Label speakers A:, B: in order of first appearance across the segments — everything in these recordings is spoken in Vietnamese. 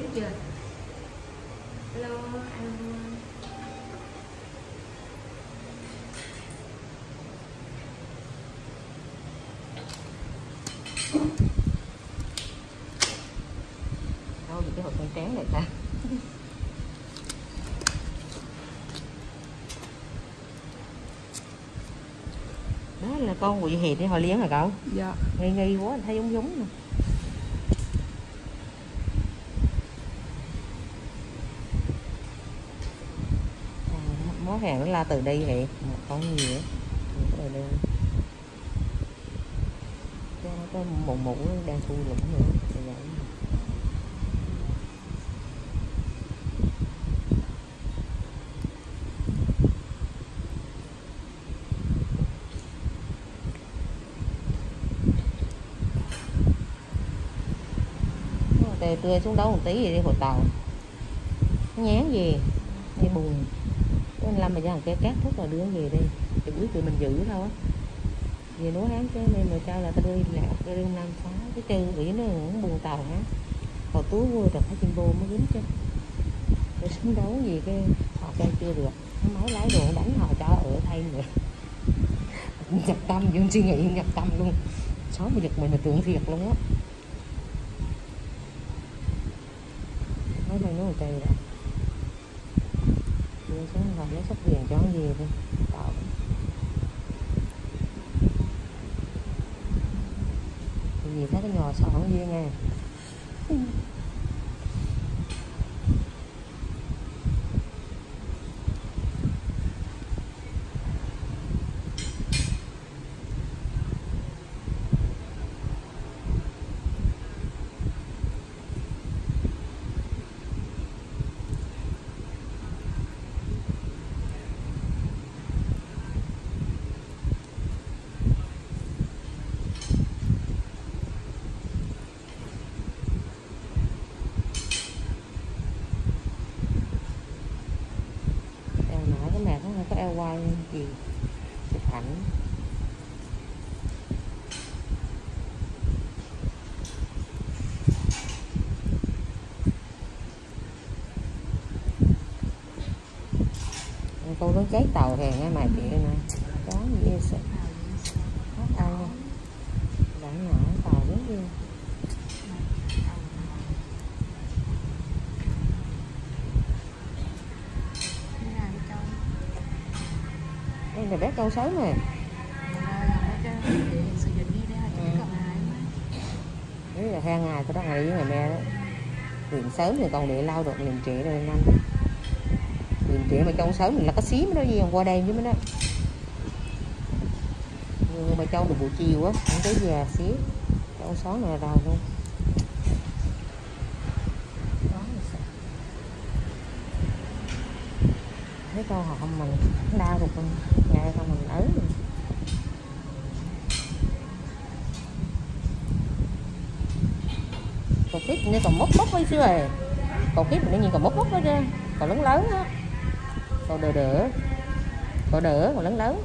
A: biết chưa? Hello anh
B: đâu thì cái hộp con tráng này ta? Đó là con quỷ hiệt đi hồi liếng hả cậu.
A: Dạ.
B: Nghi nghi quá thấy giống giống nè À, món hàng nó la từ đây vậy. Một con gì á từ đây. Cái cái một mũ đang thu lũng nữa. Thì vậy. tề tươi xuống đấu một tí gì đi, hồi tàu. Nhán gì? Đi bùn anh lâm mà ra cái cát thức là đưa về đi. Thì biết tụi mình giữ thôi á. Về nấu hán cái nên mà cho là ta đưa đi lạc đưa năm nam cái chân ủy nó cũng buồn tàu hả? Còn túi vui rồi, phải chim bô mới dính chứ. Rồi xứng đấu gì cái họ chơi chưa được. Nó máy lái đồ đánh họ cho ở thay nữa. Nhập tâm dương suy nghĩ, nhập tâm luôn. Sáu mươi giật mình là tưởng thiệt luôn á nói đây nó một cây rồi đi xuống rồi lấy sắp tiền cho nó về đi. Tạo. Vì thấy cái nhò sợ không duyên nha eo nãy cái mẹ nó không có eo quay gì chụp ảnh. Cô nó cháy tàu hè nghe mày chị nè. Có gì sẽ có ai đã nở tàu rất nhiều
A: chỉ còn
B: đấy là hai ngày tôi đó, ngày với ngày mẹ đó. Điện sớm thì còn để lao được liền trễ rồi nhanh liền trễ mà trong sớm mình là có xí mới đó gì qua đêm chứ mới đó nhưng mà trong được buổi chiều á, không tới già xíu. Trong sáng là đầu luôn Đó là sao? Cái con họ không mình đau được không ngày không mình ớn cột còn như còn mốc mốc ấy chứ à. Cột clip nó nhìn còn mốc mốc đó chứ còn lớn lớn á. Còn đỡ đỡ. Còn đỡ còn lớn lớn.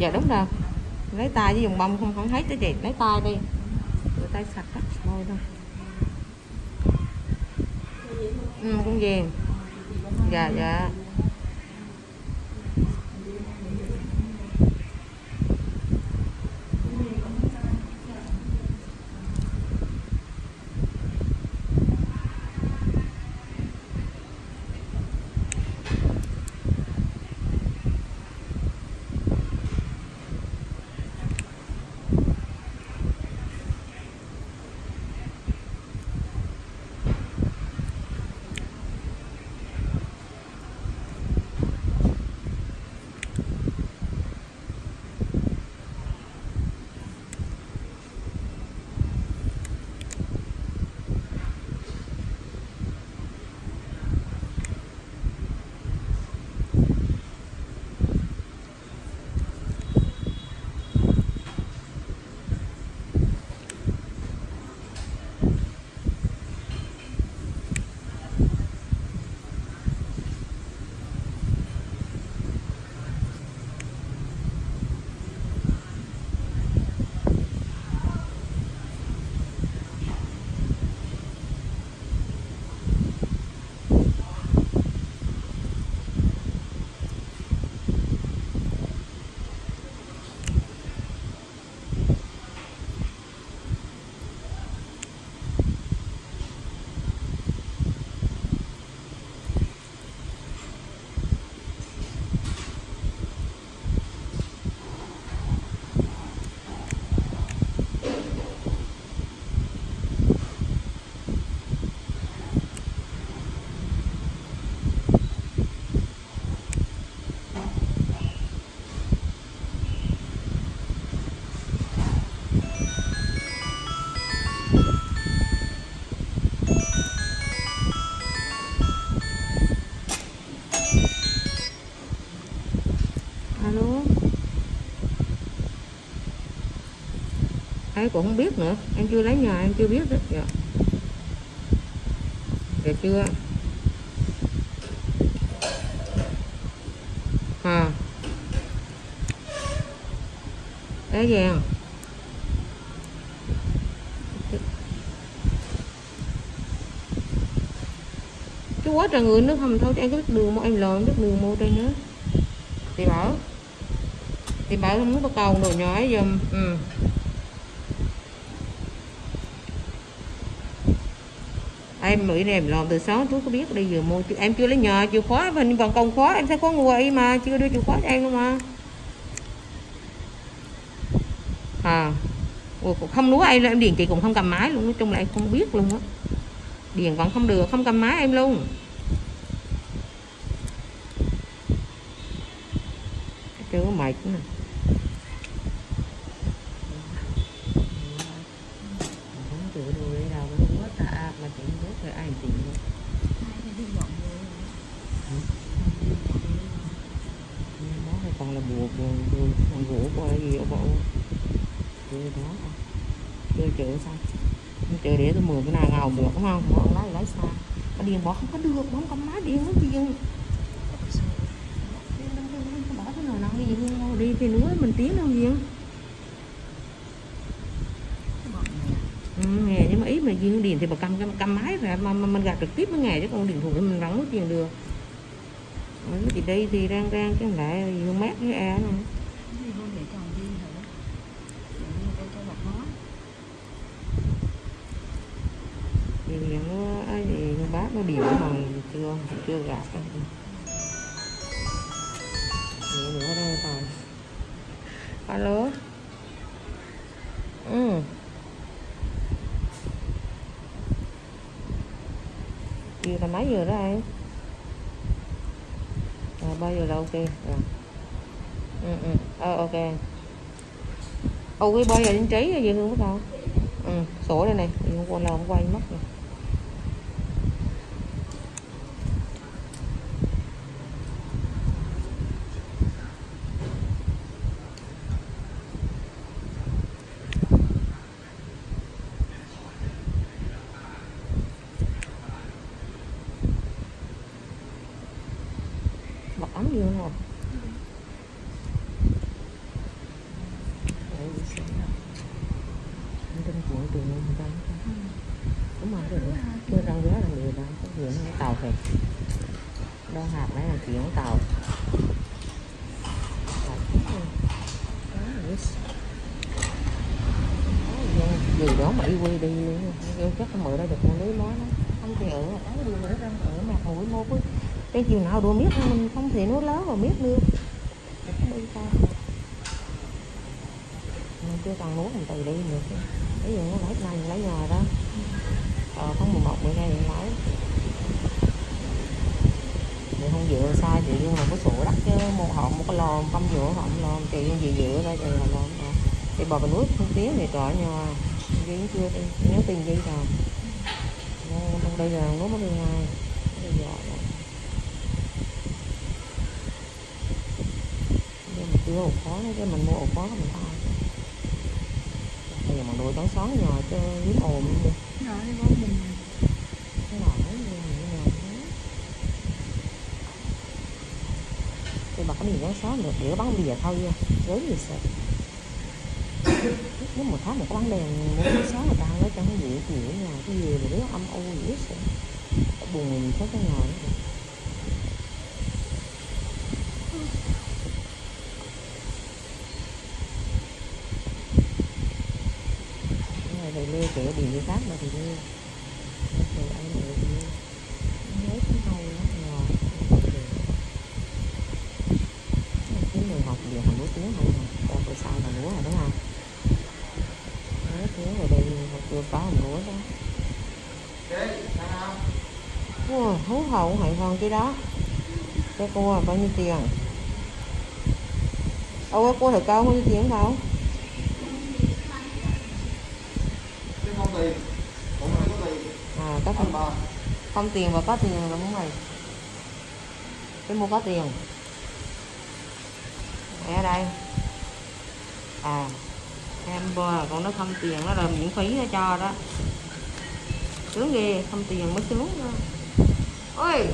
B: Dạ đúng rồi lấy tay với dùng bông không không thấy cái gì. Lấy tay đi. Rửa tay sạch hết thôi thôi. Ừ, con gì? Dạ dạ. Em cũng không biết nữa. Em chưa lấy nhà, em chưa biết đó dạ. Dạ chưa. À đá vàng chú quá trời người nước hầm thôi em có biết đường mà em lộn biết đường mua đây nữa thì bảo. Thì bảo không muốn có cầu đồ nhỏ ấy giùm ừ. Em nghĩ này em làm từ sáng chú có biết đi giờ mua chứ em chưa lấy nhờ chìa khóa mình còn còn khóa em sẽ có quay mà chưa đưa chìa khóa cho em luôn mà. À Ủa, không lúa em là em điền chị cũng không cầm máy luôn nói chung là em không biết luôn á. Điền vẫn không được không cầm máy em luôn. Chưa có mệt nữa không chịu đuổi đi đâu nó quá tạ mà chị biết rồi ai chị đó hay còn thằng buộc gỗ qua gì ở bộ chơi đó chơi chữa sao không chữa để tôi mượn cái nào ngầu được đúng không bọn ông lấy lấy xa mà điện bỏ không có được không có má điền nó điền bỏ cái nào nào gì đi thì nữa mình tiến đâu gì nghề nhưng mà ý mà riêng điền thì bà cầm cầm, máy ra mà, mà mình gạt trực tiếp với nghề chứ còn điện thoại mình vẫn có tiền được ừ, thì đây? Thì rang rang chứ lại dương mát với e này thì nó ấy thì bác nó điểm mà chưa chưa gạt nữa nữa đây rồi. Alo? Ừ. Chiều là mấy giờ đó em? Bao giờ là ok? Rồi ừ ừ. Ờ, ok. Ô cái bao giờ đến trí hay gì hương bắt đầu ừ sổ đây này. Thì hôm qua là hôm quay mất rồi. Thiệt đo hạt đấy là chuyển tàu gì đó mà đi quê đi luôn Kêu chắc mượn ra được con lưới mó nó không thì ở đáy đi nữa răng ở mà hồi mô với cái chiều nào đua miết mình không thể nó lớn mà miết luôn đi ta mình chưa cần nuốt mình từ đi nữa ví dụ nó lấy này lấy nhòa đó à, tháng 11 bữa nay em lấy thì không dựa sai thì nhưng mà có sổ đắt chứ một họ một cái lò không dựa họ không lò thì gì dựa đây thì là lon ờ. thì bò bình nước không tiếng thì trọ nhòa giấy chưa đi nhớ tiền giấy rồi. Không đây là nó mới đi ngay bây giờ nhưng mà chưa ổ khó đấy chứ mình mua ổ khó mình thay bây giờ mình đuổi trắng xóa nhỏ cho hiếm ồn đi
A: nó đi bóng mình
B: cái nào nó như thì bà có gì trắng xóa được để bắn bìa thôi nha. Gớm gì sợ. Nếu một tháng một có bắn đèn muốn trắng xóa người ta lấy cho nó dịu dịu nhà cái gì mà đứa âm u dữ sợ. Buồn mình có cái nhà thì lê kể điện như khác mà thì lê. Thì anh để thì nhớ cái hầu nó ngọt cái người học giờ học lúa tiếng không mà còn bữa sau là lúa rồi đúng không? Lúa tiếng rồi đây học vừa có một lúa đó. Wow, hú hậu hại hơn cái đó. Cái cua bao nhiêu tiền? Ồ, cái cua thật cao bao nhiêu tiền không?
C: Chứ không tiền Cũng không có tiền
B: À, có tiền, không tiền và có tiền là muốn mày. Cái mua có tiền. Đây ở đây. À Hamburger còn nó không tiền nó là miễn phí nó cho đó. Sướng ghê, không tiền mới sướng Ôi!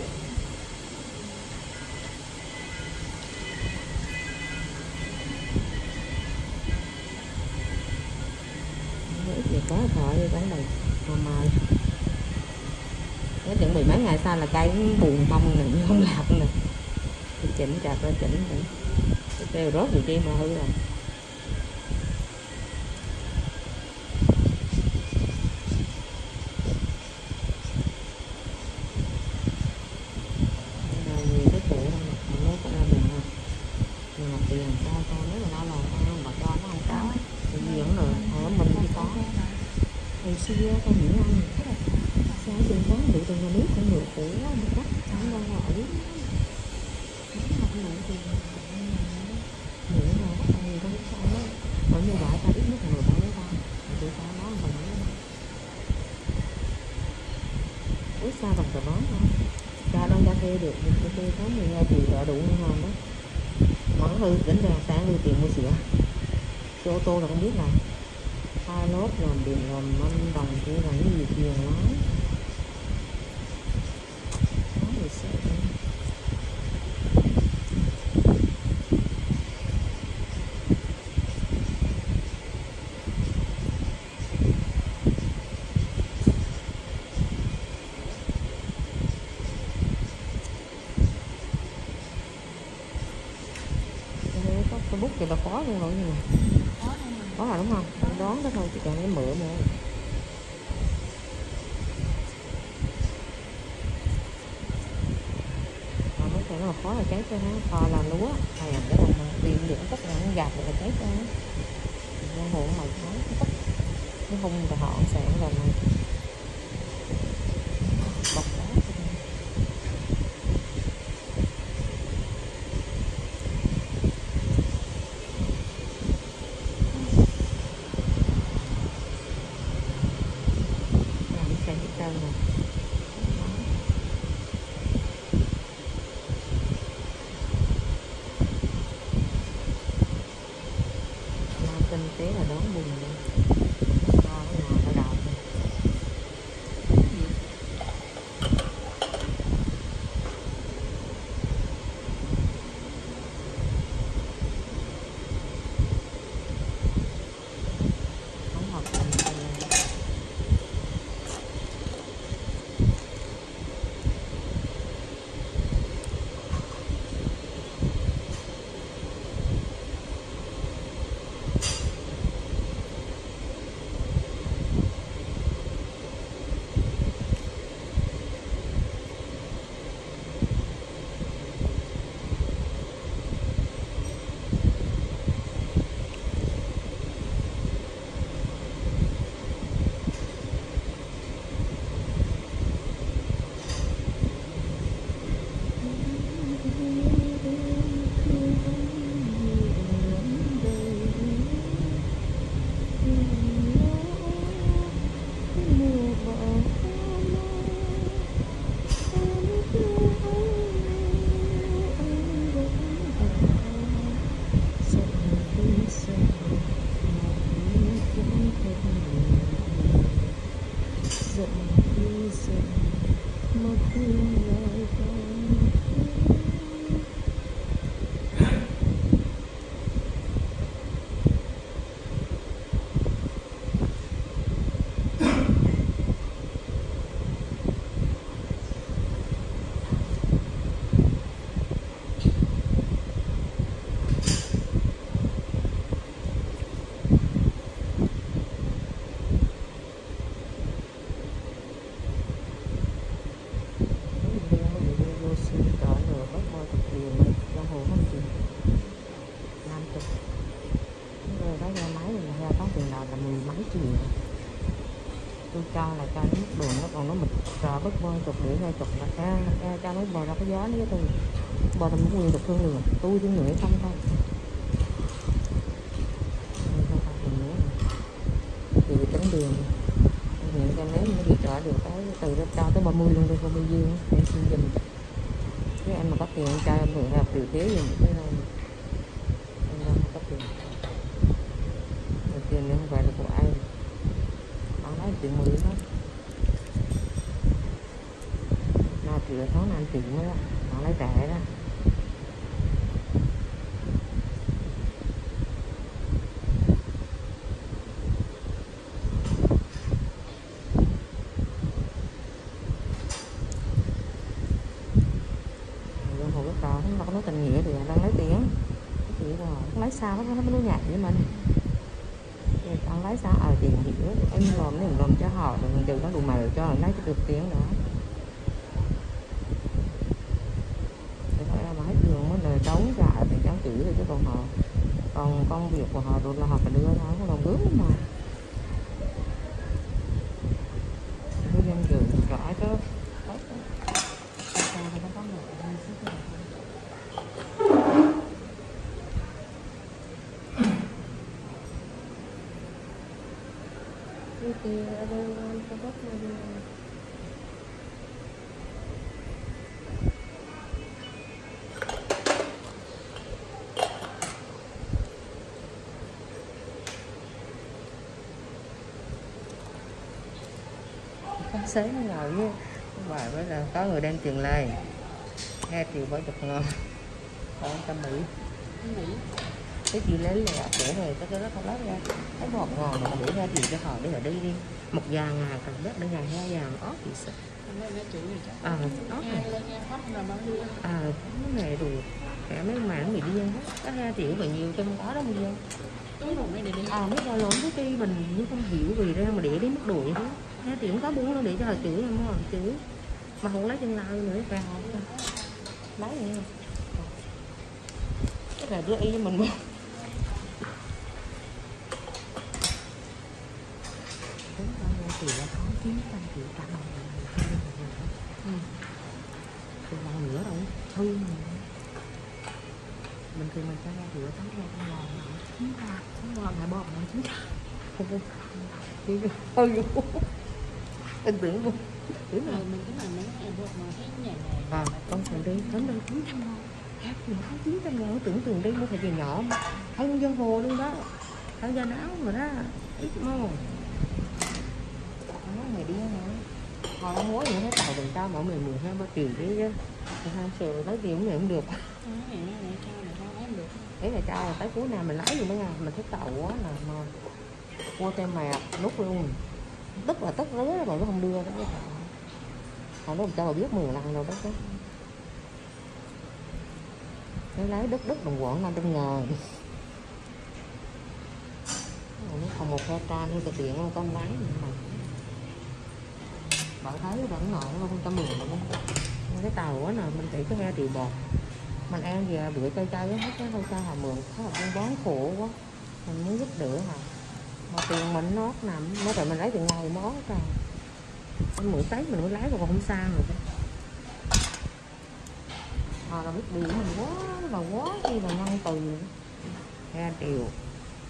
B: Có thợ đi bán đầy mà mà cái chuẩn bị mấy ngày sau là cây cũng buồn bông này, không lạc nè chỉnh chặt ra chỉnh nữa. Cái kêu gì chi mà hư Rồi nhiều cái cụ không nè, mình nói có ra mình ha nhưng mà tiền cho cho nếu mà nó là ăn mà cho nó không có thì gì cũng được ở mình thì có hồi ra mình nghĩ là sao tiền có bị từ nhà nước cũng người cũ một cách không đâu mà học không thì tiền nữa mà ăn gì không biết sao đó ở như vậy ta ít nhất là người ta lấy ta tụi ta nói không phải biết xa bằng tờ bón thôi cha đâu ra thuê được mình cho thuê có 12 triệu đã đủ ngân hàng đó mà hư tính ra sáng đưa tiền mua sữa. Xe ô tô là không biết là hai lốt làm điện làm anh đồng thế là cái gì tiền lắm. Nói gì sợ. Facebook thì là khó luôn rồi, nhưng mà
A: có đây
B: là đúng không? Anh đoán đó thôi, chị chọn cái mượn nữa. Còn mấy cái nó khó là cháy cho nó to là lúa. Hay là cái đồng mà tiền được tất cả nó gạt được là cháy cho nó nó hổ mày khó tất nó hung là họ sẽ rồi mà. Mịt rò bớt môi chục để ra chục là ca ra cho nó bò ra cái gió nữa tôi bò tầm nguyên được thương đường tôi chứ người không thôi. Thì không tính đường. Hiện cho nếu nó bị trở được cái, từ đó cho tới 30 luôn tôi không bao để xin dùm chứ anh mà có tiền cho em mượn hợp điều thế gì cái đâu anh đâu có tiền. Rồi tiền này không phải là của ai. Bán nói chuyện mười đó. Rồi triệu tháng năm triệu mới đó. Lấy trẻ đó nó có nói tình nghĩa thì đang lấy tiền cái chị vào lấy sao, nó nó mới nói nhạc với mình. Thì ăn lấy sao? Ờ, Ở tiền hiểu. Em làm nó làm cho họ, rồi từ nó đủ mày cho lấy cho được tiền đó để thôi em mà hết đường mới lời trống ra thì trắng chữ thôi chứ còn họ còn công việc của họ rồi là họ phải đưa nó không là bướng mà cái danh dự rõ chứ
A: sao thì nó có một cái sức khỏe
B: Đi thì ở đây ăn có bốc mà đi có sấy nó ngồi với bài với là có người đem tiền lên hai triệu bảy chục ngon còn trăm mỹ.
A: Mỹ?
B: Cái chị lấy là để này cái cái đó không lấy ra. Cái ngọt ngon mà để ra tiền cho họ để họ đi đi. Một vàng ngàn cần đất để ngàn hai vàng ó thì sợ. À
A: nhiêu?
B: À cái này rồi cả mấy mảng người điên hết. Có hai triệu và nhiều trong đó đó bây giờ
A: tối rồi mới để đi.
B: À mấy cái lộn cái cây mình nhưng không hiểu vì ra mà để đến mức độ như thế thì cũng có buôn nó để cho hồi chửi em hồi chữ mà không lấy chân lao nữa về hộp lấy vậy cái là đưa y cho mình mà chúng ta nhiêu triệu là có chín trăm triệu cả đồng. Ừ. Nữa đâu Thư Mình thường mình cho ra triệu tám ra trong lò mà. Chín ra Chín ra lại bò lại chín ra Ôi anh tưởng không Tưởng
A: Ờ,
B: là
A: mình cái này mấy em buộc mà thấy nhà này
B: À, con thường đi, tấm đâu chín trăm ngàn Khác nữa, chín trăm ngàn, tưởng tượng đi mua phải gì nhỏ mà. Con dân hồ luôn đó. Thấy da áo mà đó. Ít mong Nó mày đi hả Họ đã muốn những cái tàu đường cao mà mày 12 ba triệu đi chứ. Mười hai triệu lấy tiền cũng không được.
A: Ờ,
B: Đấy là là tới cuối năm mình lấy gì mấy ngàn Mình thích tàu quá là mà Mua tem mạc, nút luôn Tức là tức rứa rồi, nó không đưa đó. Họ nó cho biết 10 lần rồi đó chứ. Nó lấy đứt đứt đồng quận 500 ngàn. Nó còn một hai tra nữa cái điện con có lái mà bạn thấy vẫn ngọn luôn không trăm mười luôn cái tàu á nè, mình chỉ có nghe triệu bột mình ăn về bữa chơi chơi hết cái thôi chơi hà mượn? Có một con bón khổ quá. Mình muốn giúp đỡ hả? Mà tiền mình nót nằm nó rồi mình lấy tiền ngày mó rồi anh mượn tới mình mới lái rồi còn không sao rồi họ là biết điều mình quá là quá khi mà ngăn từ hai triệu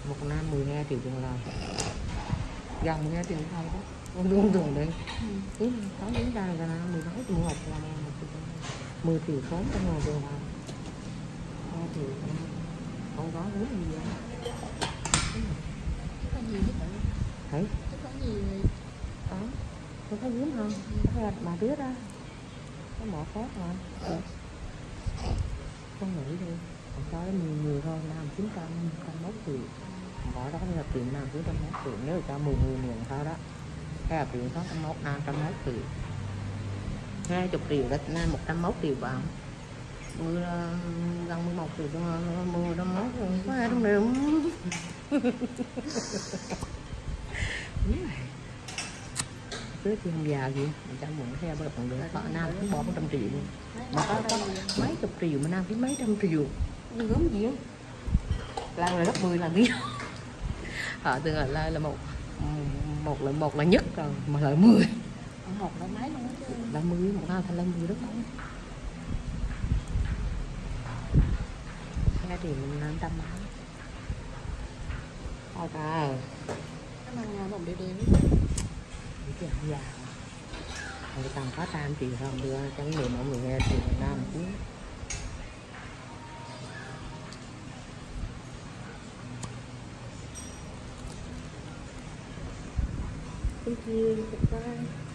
B: một năm mười hai triệu tiền lời. Dòng hai triệu thôi đó. Con luôn thường đi. Cứ có đến ra là mười mấy triệu một là một triệu mười triệu sớm trong ngày tiền lời hai triệu không có vốn gì vậy
A: có hết bạn
B: thấy.
A: Có nhiều
B: đó có thấy vốn không thấy là bà biết có mỏ khác mà. Ừ. Con nghĩ đi. Còn cho đó 10 người thôi làm chín trăm trăm mốt triệu. Bỏ đó là tiền năm chín trăm mốt triệu. Nếu cho 10 người nhận thôi đó. Hay là tiền sáu trăm mốt, năm trăm mốt triệu. Hai chục triệu đó, năm một trăm mốt triệu vào mười gần mười một triệu, mười trăm mốt rồi có ai trong đều cứ thì không già gì mình cho mượn theo bây còn được họ nam cũng bỏ một trăm triệu luôn mà có, có mấy chục triệu mà nam kiếm mấy trăm triệu gớm gì á lan là gấp 10 lần đi họ từng là là, một một là một là nhất rồi mà là 10
A: Ông học là mấy luôn á chứ
B: là 10 một hai thành là 10 đó xe thì mình năm trăm mấy thôi ta
A: Cái nhà bồng đều đều
B: Cái chuyện không già. Người ta có tam triệu không đưa chẳng niệm mọi người nghe triệu nam chứ. Thank you, goodbye.